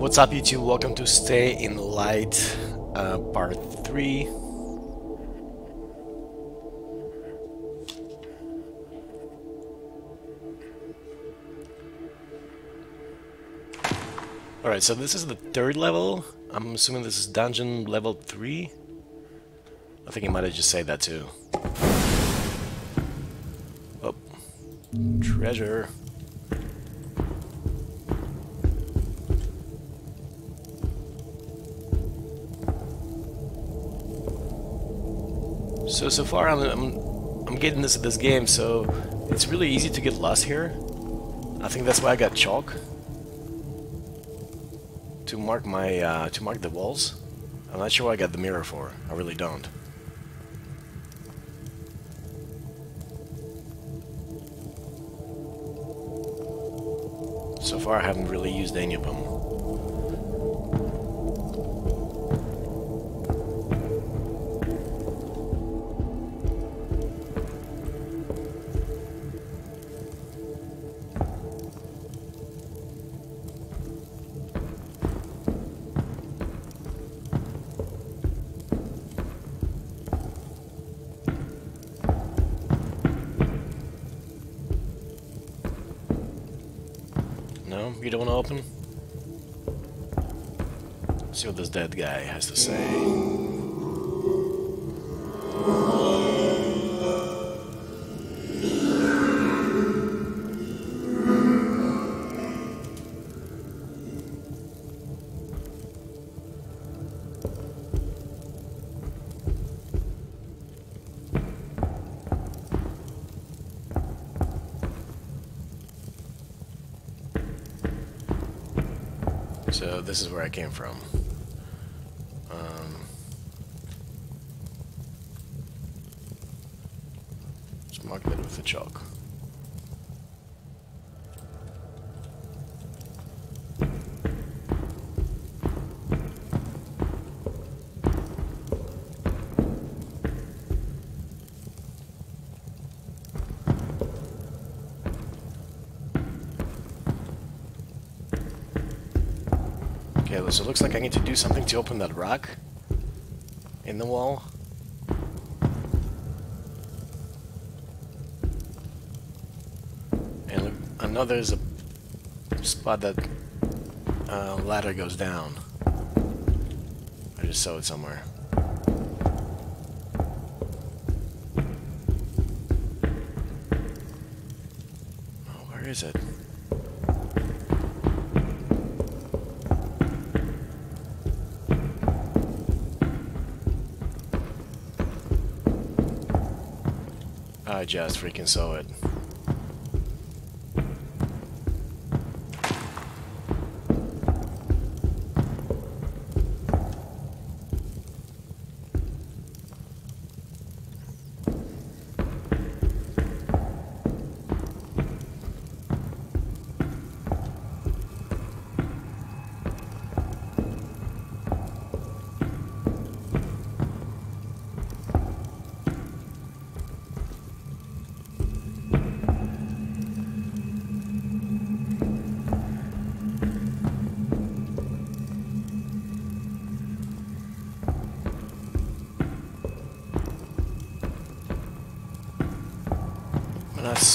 What's up YouTube? Welcome to Stay in Light uh, part 3. Alright, so this is the third level. I'm assuming this is dungeon level 3. I think he might have just said that too. Oh. Treasure. So, so far I'm, I'm, I'm getting this at this game, so it's really easy to get lost here. I think that's why I got chalk. To mark my, uh, to mark the walls. I'm not sure what I got the mirror for. I really don't. So far I haven't really used any of them. No? You don't want to open? see what this dead guy has to say. So this is where I came from. Um, let's mark that with the chalk. So it looks like I need to do something to open that rock in the wall. And I know there's a spot that uh, ladder goes down. I just saw it somewhere. Oh, where is it? I just freaking saw it.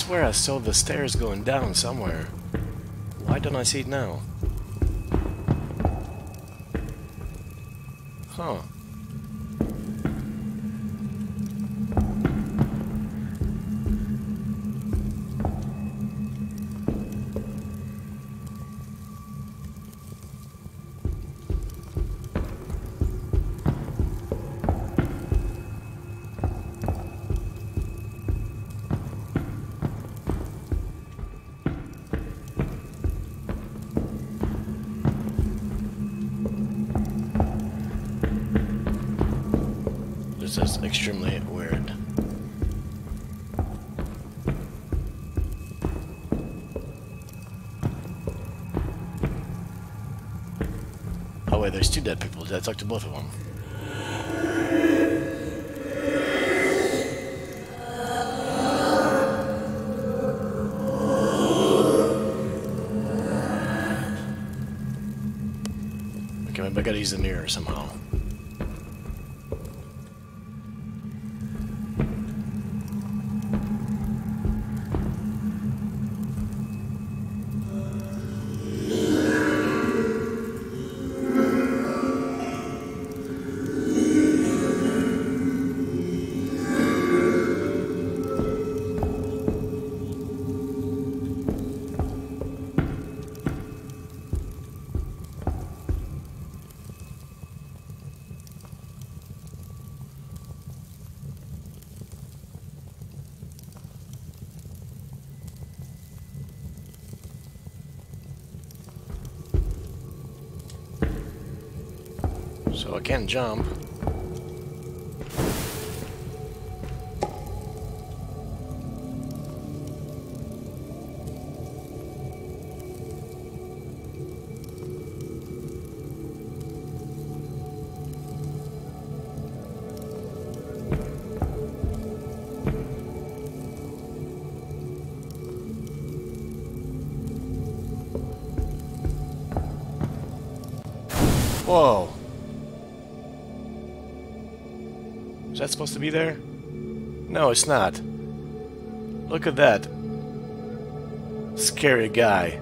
Swear I saw the stairs going down somewhere. Why don't I see it now? Huh. This is extremely weird. Oh wait, there's two dead people. Did I talk to both of them? Okay, maybe I gotta use the mirror somehow. So I can jump. To be there? No, it's not. Look at that. Scary guy.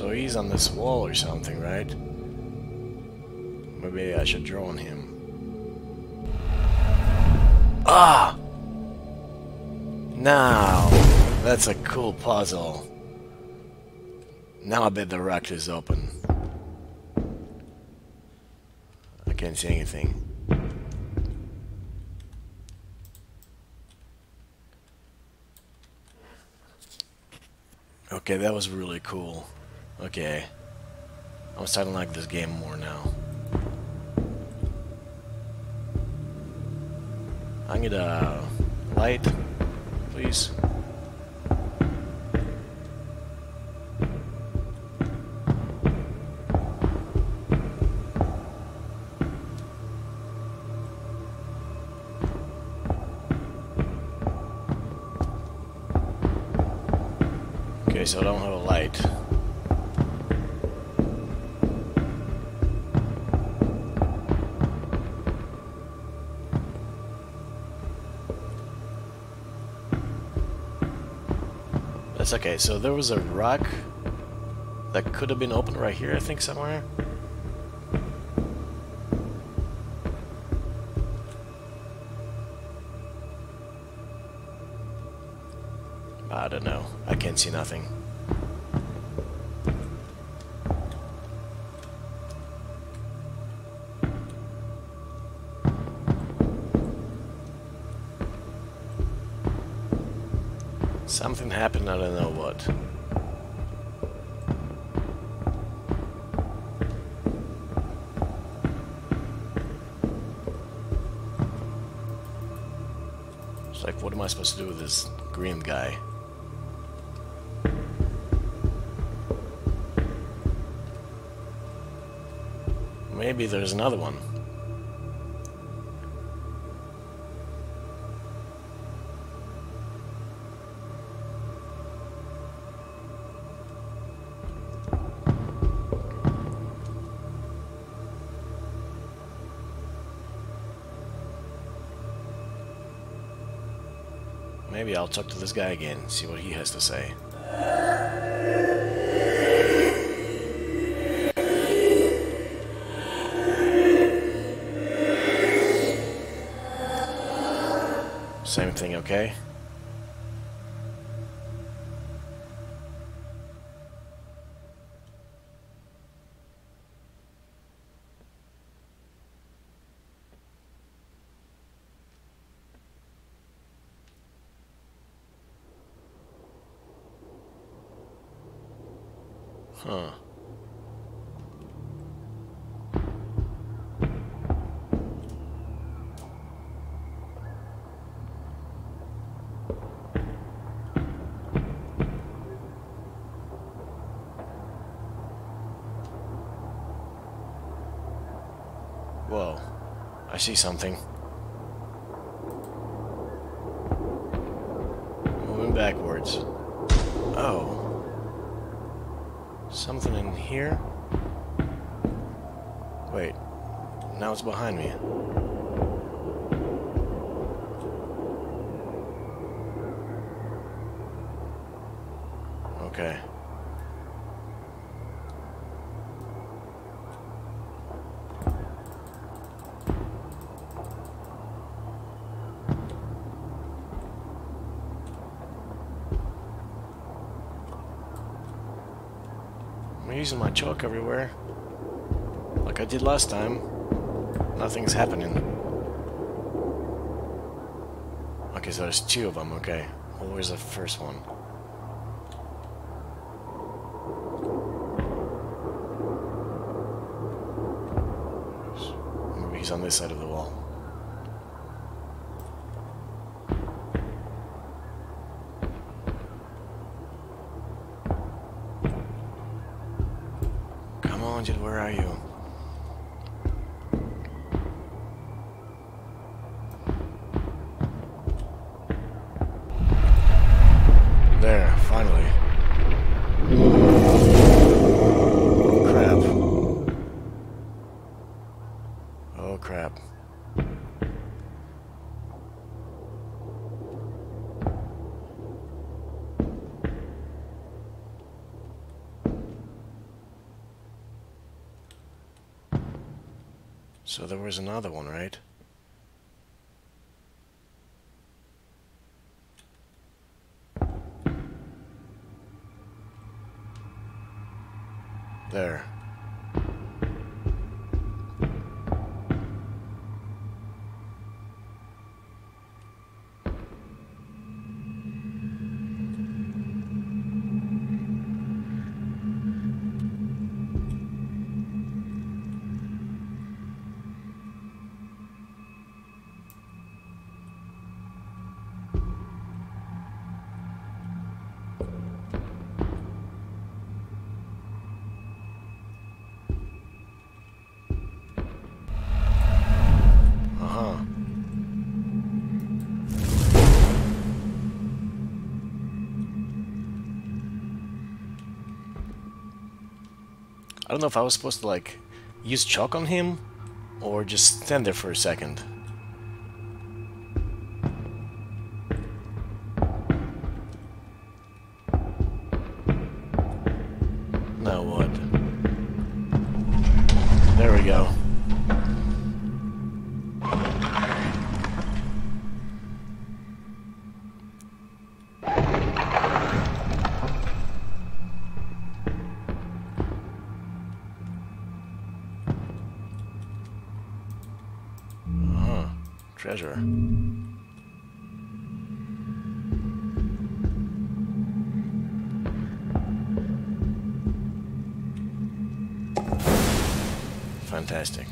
So he's on this wall or something, right? Maybe I should draw on him. Ah! Now, that's a cool puzzle. Now I bet the rack is open. I can't see anything. Okay, that was really cool. Okay. I'm starting to like this game more now. I need a light, please. Okay, so I don't have a light. Okay. So there was a rock that could have been open right here, I think, somewhere. I don't know. I can't see nothing. Happened, I don't know what. It's like, what am I supposed to do with this green guy? Maybe there's another one. Maybe I'll talk to this guy again, see what he has to say. Same thing, okay? Huh. Whoa. I see something. Moving backwards. Oh. Something in here? Wait. Now it's behind me. Okay. I'm using my chalk everywhere. Like I did last time. Nothing's happening. Okay, so there's two of them, okay. Well, where's the first one? Maybe he's on this side of the wall. Come on, Jid, where are you? There, finally. Crap. Oh, crap. So there was another one, right? There. I don't know if I was supposed to, like, use chalk on him, or just stand there for a second. Treasure. Fantastic.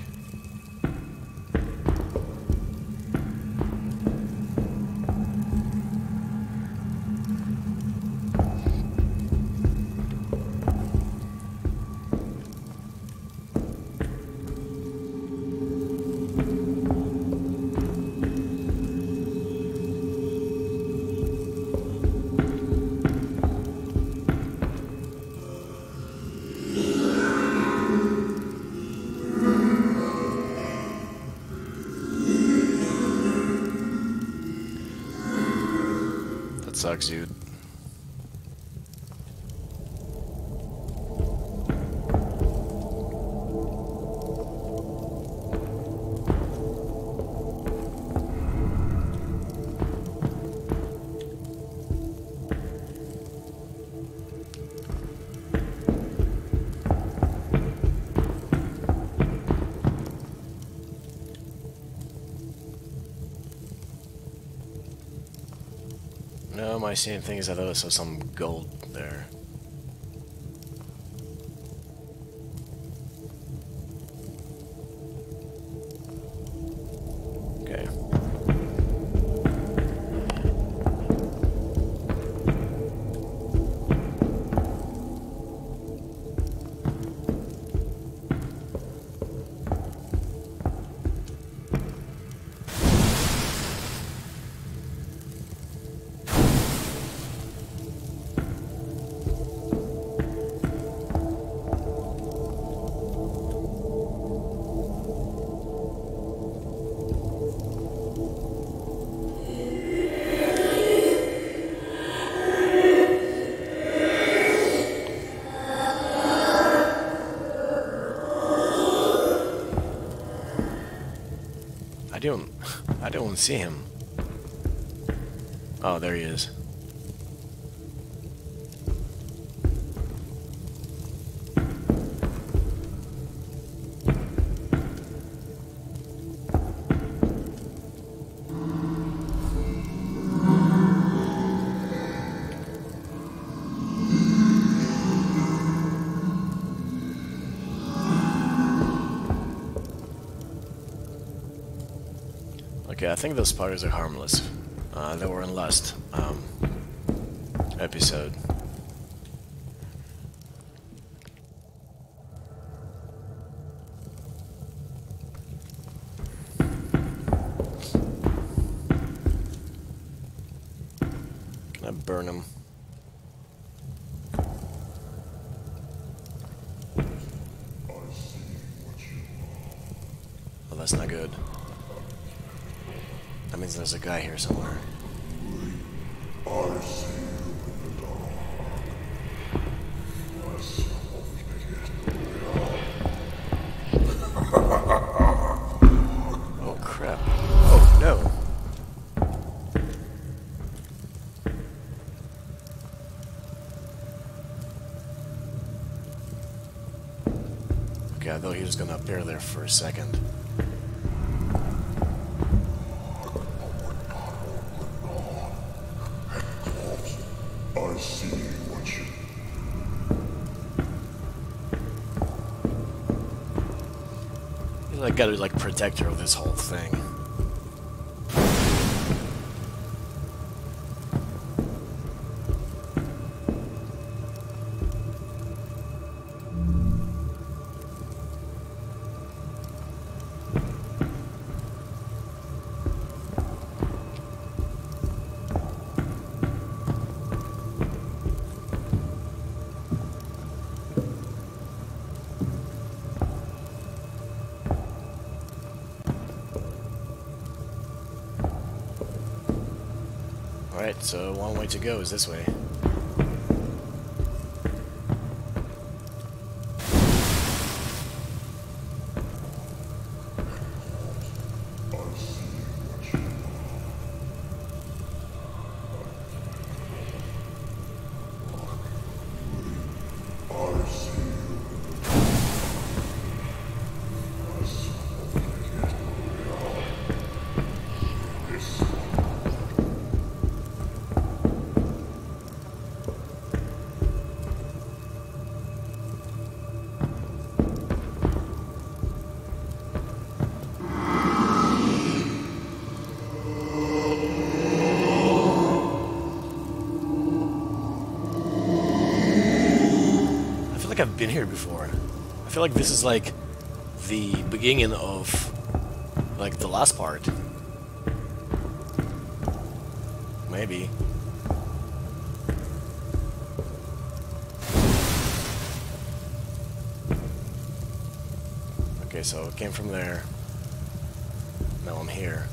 Sucks, dude. My thing is I thought I saw some gold there. I don't... I don't see him. Oh, there he is. Think those spiders are harmless. Uh, they were in last um, episode. I burn them? Well, that's not good. That means there's a guy here somewhere. Oh crap. Oh no. Okay, I thought he was gonna appear there for a second. Gotta like protector of this whole thing. Alright, so one way to go is this way. Like I've been here before. I feel like this is like the beginning of like the last part. Maybe. Okay, so it came from there. Now I'm here.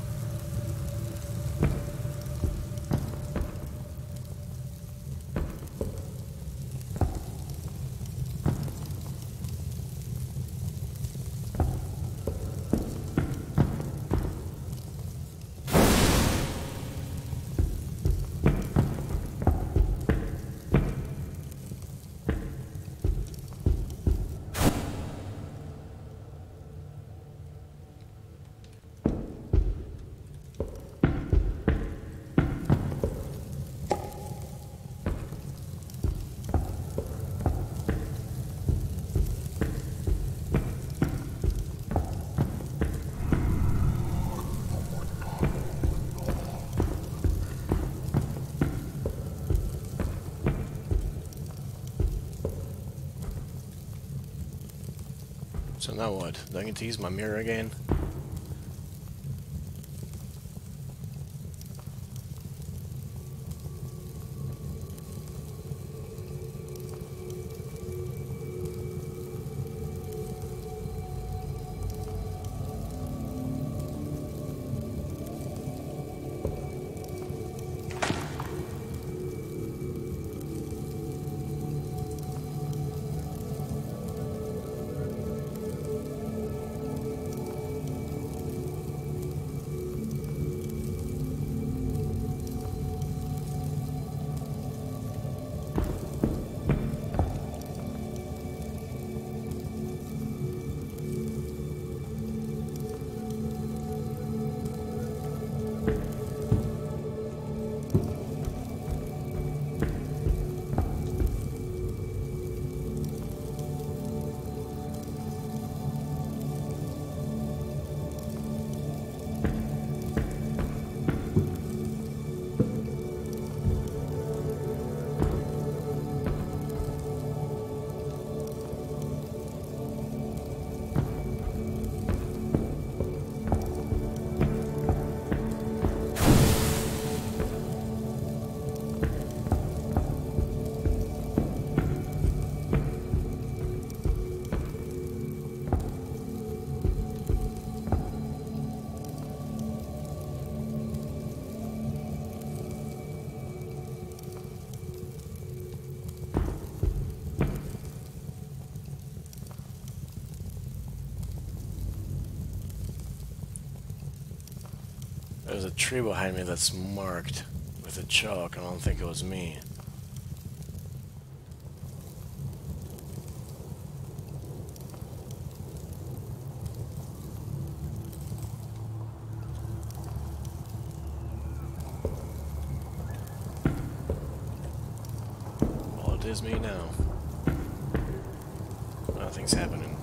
Now what? Do I get to use my mirror again? A tree behind me that's marked with a chalk. I don't think it was me. Well, it is me now. Nothing's happening.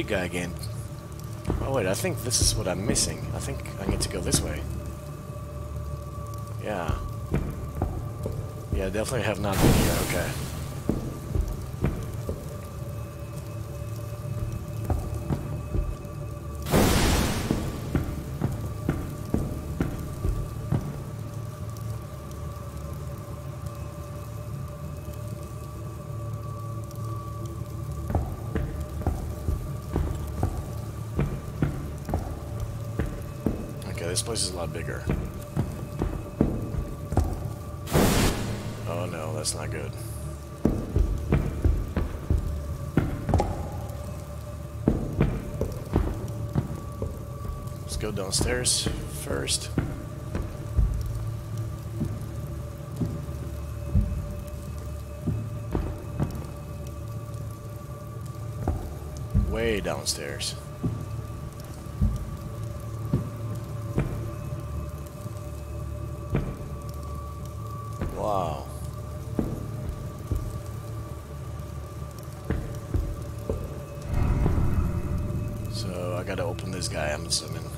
Big guy again. Oh wait, I think this is what I'm missing. I think I need to go this way. Yeah. Yeah, definitely have not been here, okay. This place is a lot bigger. Oh no, that's not good. Let's go downstairs first. Way downstairs. This guy, I'm assuming.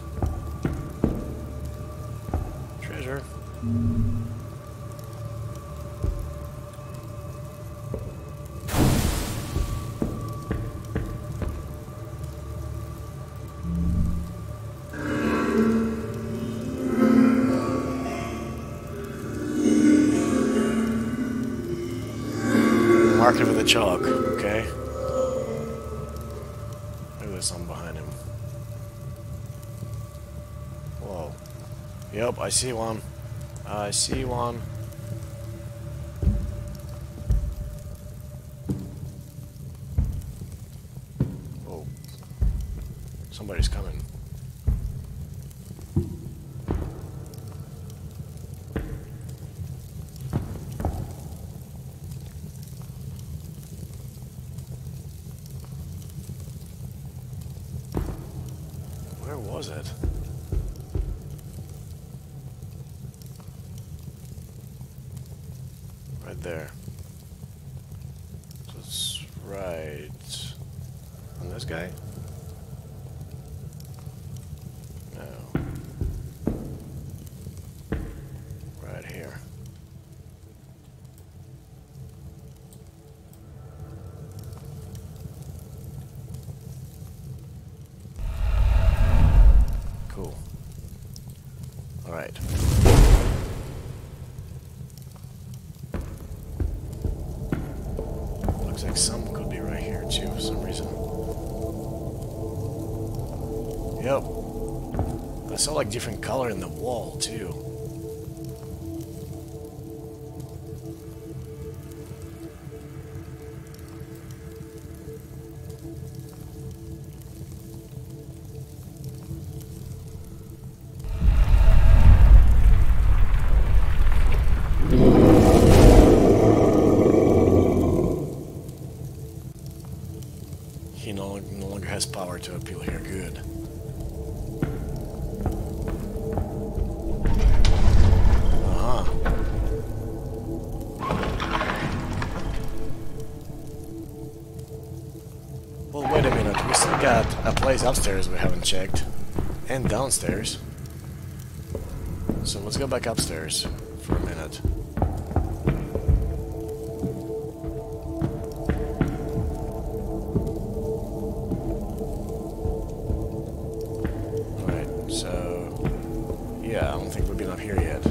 Treasure. Mark it with a chalk, okay? Yep, I see one. I see one. Oh. Somebody's coming. Where was it? Right there. So it's right on this guy? No. Right here. Cool. Alright. Looks like some could be right here too for some reason. Yep. I saw like different color in the wall too. And downstairs. So let's go back upstairs for a minute. Alright, so... Yeah, I don't think we've been up here yet.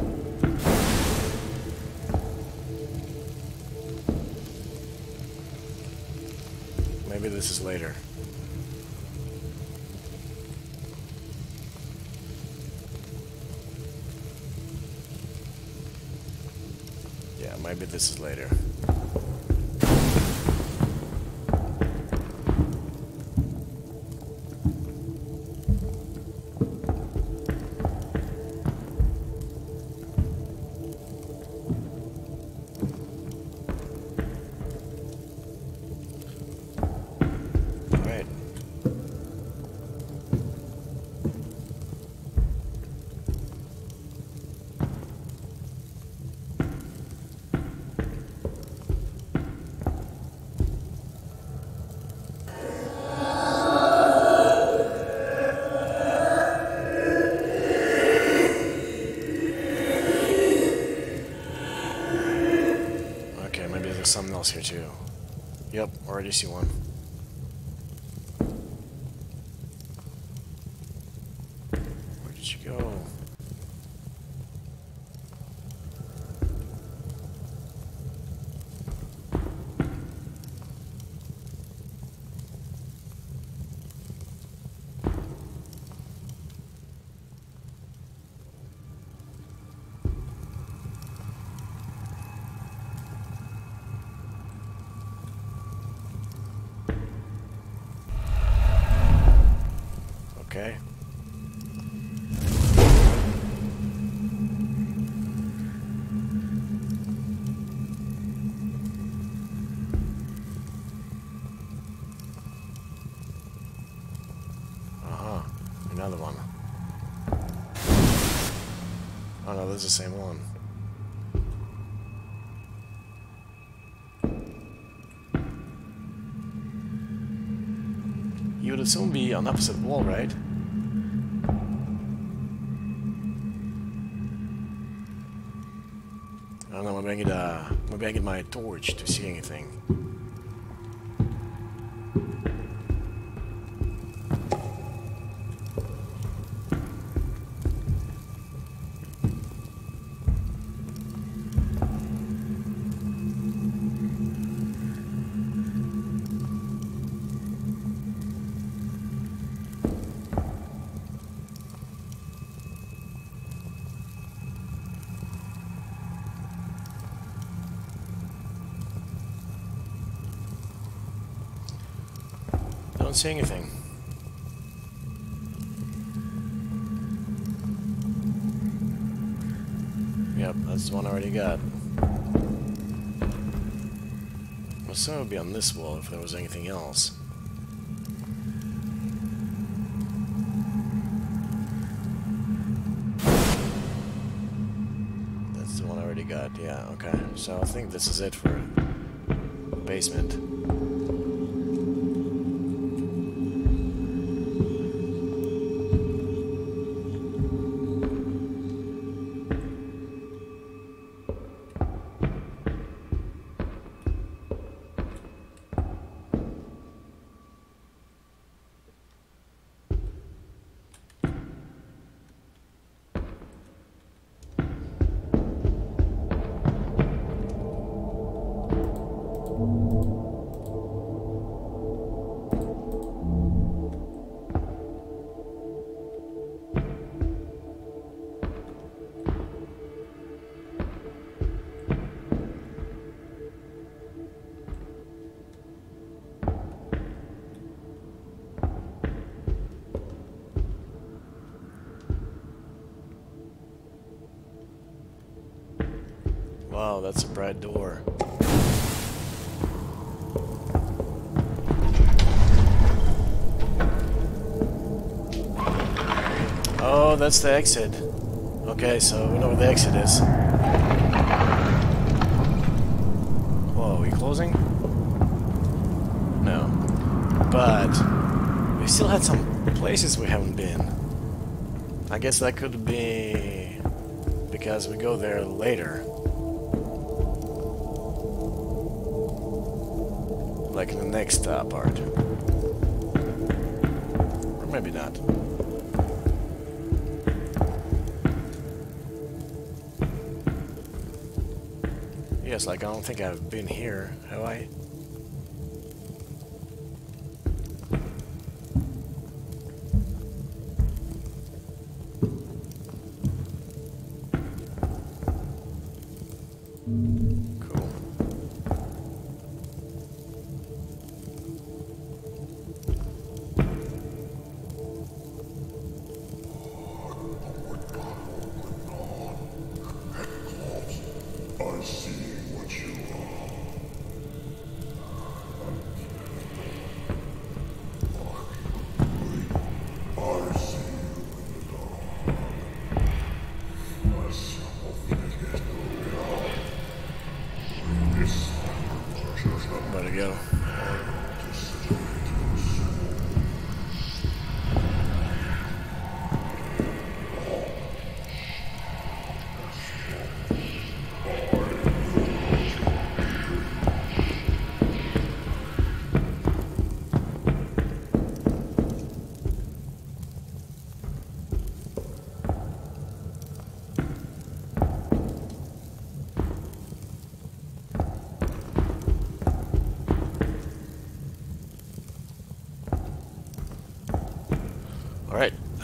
Maybe this is later. Maybe this is later. See one. Where did you go? That's the same one. You would assume be on opposite wall, right? I don't know, maybe I get uh maybe I get my torch to see anything. see anything. Yep, that's the one I already got. Well, some would be on this wall if there was anything else. That's the one I already got, yeah, okay. So I think this is it for basement. Wow, that's a bright door. Oh, that's the exit. Okay, so we know where the exit is. Whoa, are we closing? No. But we still had some places we haven't been. I guess that could be because we go there later. Like the next uh, part. Or maybe not. Yes, like I don't think I've been here, have I?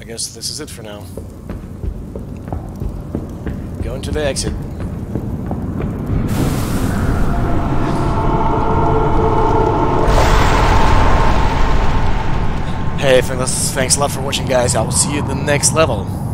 Guess this is it for now. Going to the exit. Hey, thanks, thanks a lot for watching, guys. I will see you in the next level.